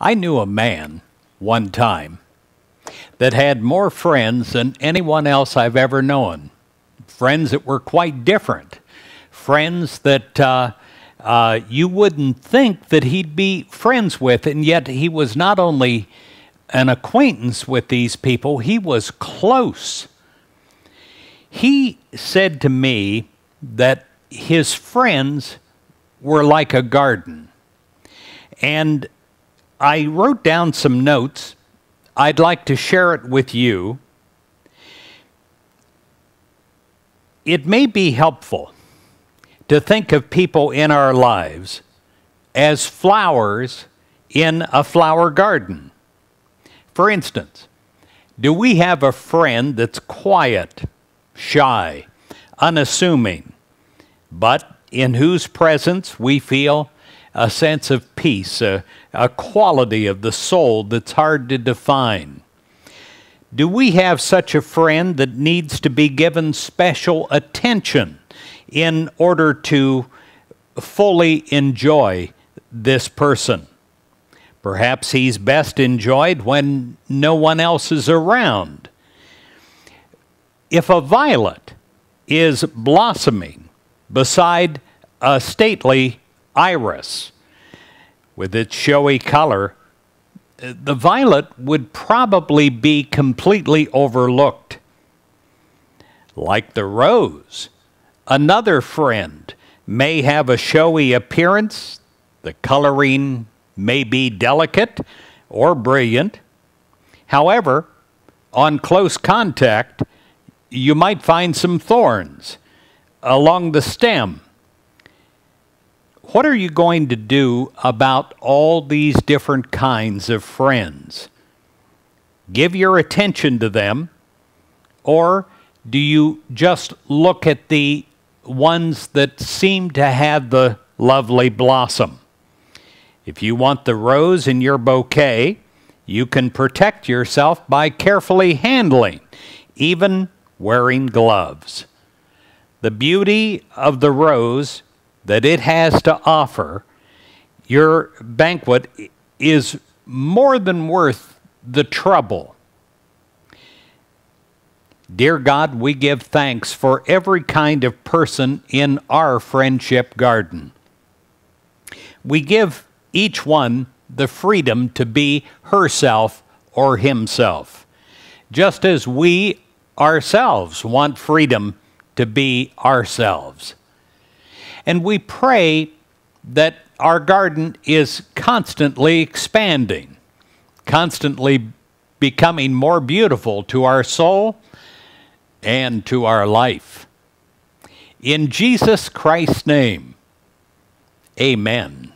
I knew a man one time that had more friends than anyone else I've ever known. Friends that were quite different. Friends that uh, uh, you wouldn't think that he'd be friends with, and yet he was not only an acquaintance with these people, he was close. He said to me that his friends were like a garden. And I wrote down some notes. I'd like to share it with you. It may be helpful to think of people in our lives as flowers in a flower garden. For instance, do we have a friend that's quiet, shy, unassuming, but in whose presence we feel a sense of peace, a, a quality of the soul that's hard to define. Do we have such a friend that needs to be given special attention in order to fully enjoy this person? Perhaps he's best enjoyed when no one else is around. If a violet is blossoming beside a stately iris with its showy color, the violet would probably be completely overlooked. Like the rose, another friend may have a showy appearance, the coloring may be delicate or brilliant. However, on close contact, you might find some thorns along the stem what are you going to do about all these different kinds of friends? Give your attention to them, or do you just look at the ones that seem to have the lovely blossom? If you want the rose in your bouquet, you can protect yourself by carefully handling, even wearing gloves. The beauty of the rose that it has to offer, your banquet is more than worth the trouble. Dear God, we give thanks for every kind of person in our friendship garden. We give each one the freedom to be herself or himself, just as we ourselves want freedom to be ourselves. And we pray that our garden is constantly expanding, constantly becoming more beautiful to our soul and to our life. In Jesus Christ's name, amen.